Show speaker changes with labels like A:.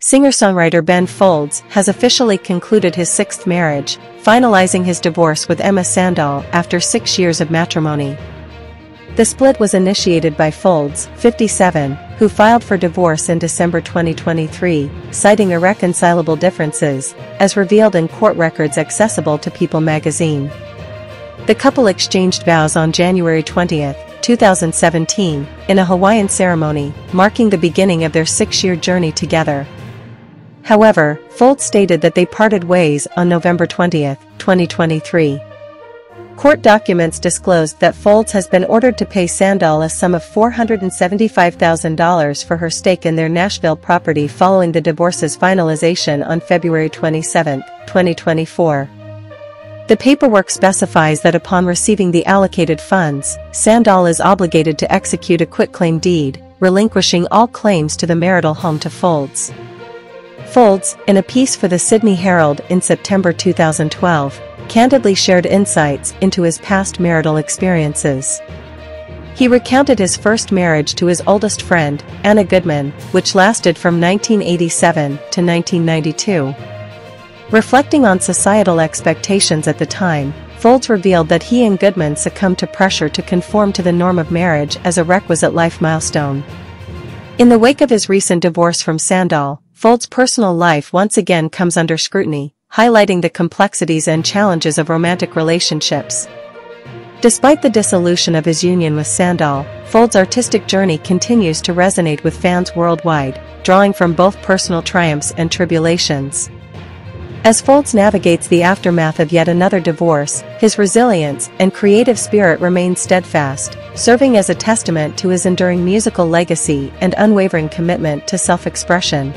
A: Singer-songwriter Ben Folds has officially concluded his sixth marriage, finalizing his divorce with Emma Sandall after six years of matrimony. The split was initiated by Folds, 57, who filed for divorce in December 2023, citing irreconcilable differences, as revealed in court records accessible to People magazine. The couple exchanged vows on January 20, 2017, in a Hawaiian ceremony, marking the beginning of their six-year journey together. However, Folds stated that they parted ways on November 20, 2023. Court documents disclosed that Folds has been ordered to pay Sandall a sum of $475,000 for her stake in their Nashville property following the divorce's finalization on February 27, 2024. The paperwork specifies that upon receiving the allocated funds, Sandall is obligated to execute a quitclaim deed, relinquishing all claims to the marital home to Folds. Folds, in a piece for the Sydney Herald in September 2012, candidly shared insights into his past marital experiences. He recounted his first marriage to his oldest friend, Anna Goodman, which lasted from 1987 to 1992. Reflecting on societal expectations at the time, Folds revealed that he and Goodman succumbed to pressure to conform to the norm of marriage as a requisite life milestone. In the wake of his recent divorce from Sandall, Folds' personal life once again comes under scrutiny, highlighting the complexities and challenges of romantic relationships. Despite the dissolution of his union with Sandall, Folds' artistic journey continues to resonate with fans worldwide, drawing from both personal triumphs and tribulations. As Folds navigates the aftermath of yet another divorce, his resilience and creative spirit remain steadfast, serving as a testament to his enduring musical legacy and unwavering commitment to self-expression.